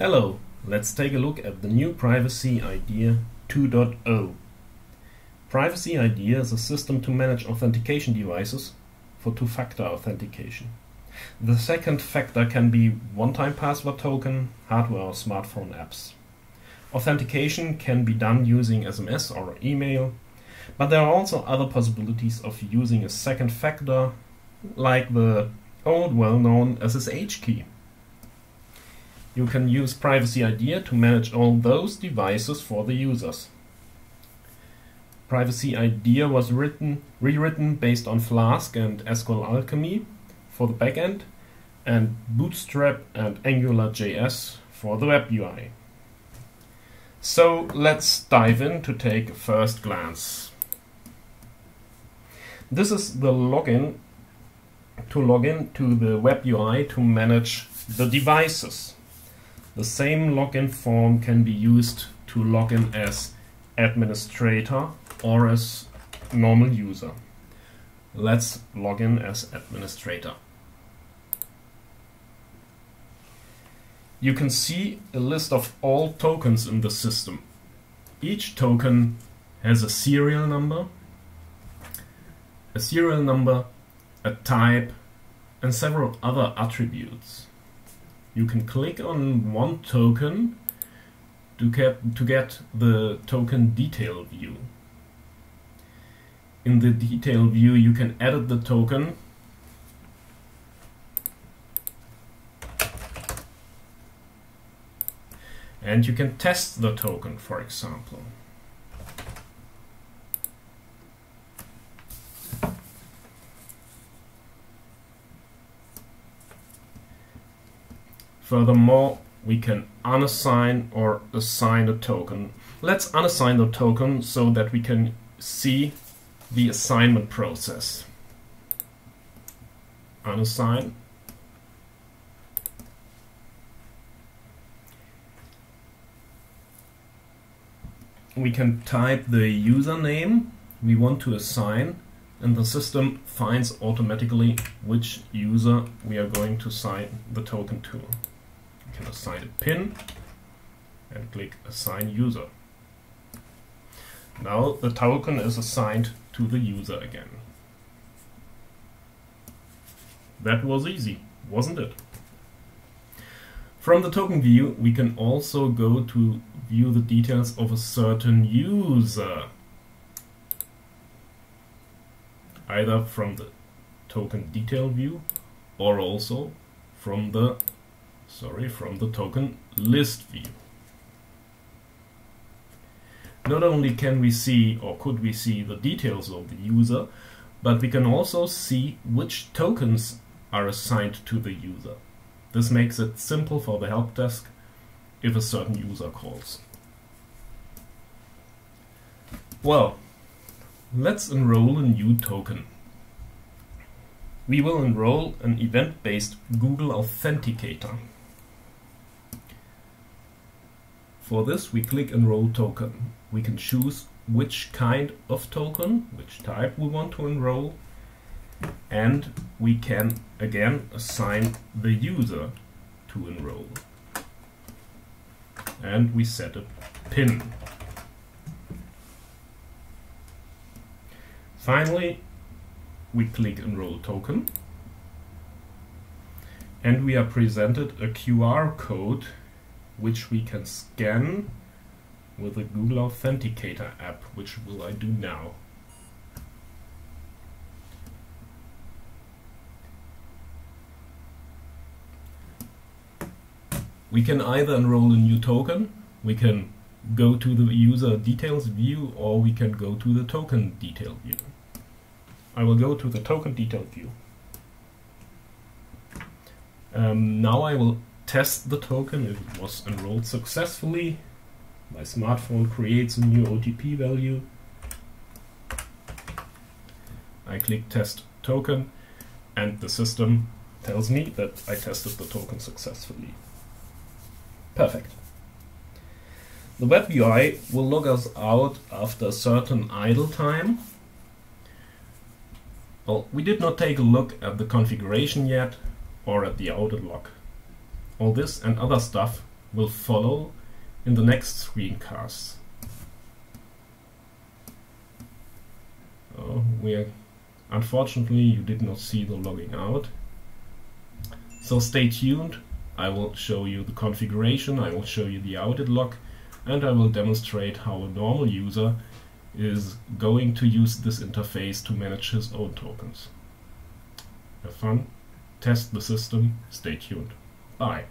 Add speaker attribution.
Speaker 1: Hello, let's take a look at the new privacyIDEA 2.0. privacyIDEA is a system to manage authentication devices for two-factor authentication. The second factor can be one-time password token, hardware or smartphone apps. Authentication can be done using SMS or email, but there are also other possibilities of using a second factor, like the old well-known SSH key. You can use privacyIDEA to manage all those devices for the users. privacyIDEA was written, rewritten based on Flask and SQLAlchemy for the backend and Bootstrap and AngularJS for the web UI. So let's dive in to take a first glance. This is the login to log in to the web UI to manage the devices. The same login form can be used to log in as administrator or as normal user. Let's log in as administrator. You can see a list of all tokens in the system. Each token has a serial number, a serial number, a type, and several other attributes you can click on one token to get, to get the token detail view. In the detail view you can edit the token and you can test the token for example. Furthermore, we can unassign or assign a token. Let's unassign the token so that we can see the assignment process. Unassign. We can type the username we want to assign and the system finds automatically which user we are going to assign the token to can assign a pin and click assign user. Now the token is assigned to the user again. That was easy, wasn't it? From the token view, we can also go to view the details of a certain user. Either from the token detail view or also from the sorry, from the token list view. Not only can we see or could we see the details of the user, but we can also see which tokens are assigned to the user. This makes it simple for the help desk if a certain user calls. Well, let's enroll a new token. We will enroll an event-based Google Authenticator. For this we click enroll token. We can choose which kind of token, which type we want to enroll and we can again assign the user to enroll. And we set a pin. Finally, we click enroll token and we are presented a QR code which we can scan with the Google Authenticator app, which will I do now. We can either enroll a new token, we can go to the user details view, or we can go to the token detail view. I will go to the token detail view. Um, now I will test the token if it was enrolled successfully. My smartphone creates a new OTP value. I click test token and the system tells me that I tested the token successfully. Perfect. The web UI will log us out after a certain idle time. Well, we did not take a look at the configuration yet or at the audit log. All this and other stuff will follow in the next screencasts. Oh, we are unfortunately you did not see the logging out. So stay tuned. I will show you the configuration, I will show you the audit log, and I will demonstrate how a normal user is going to use this interface to manage his own tokens. Have fun, test the system, stay tuned. Bye.